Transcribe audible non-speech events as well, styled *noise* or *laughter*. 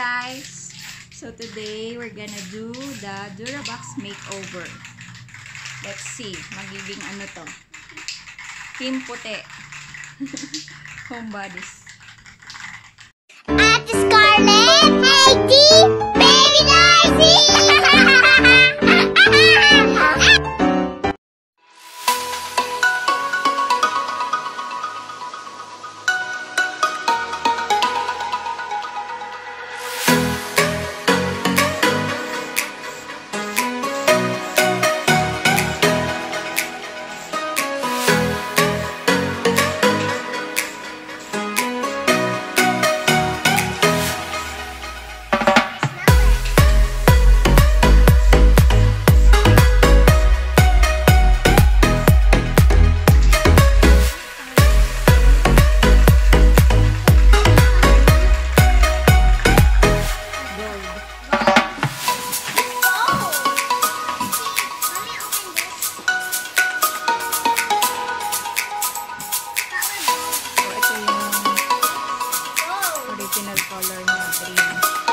guys! So today, we're gonna do the Durabox makeover. Let's see, magiging ano to? Team puti. *laughs* Home bodies. original color na green.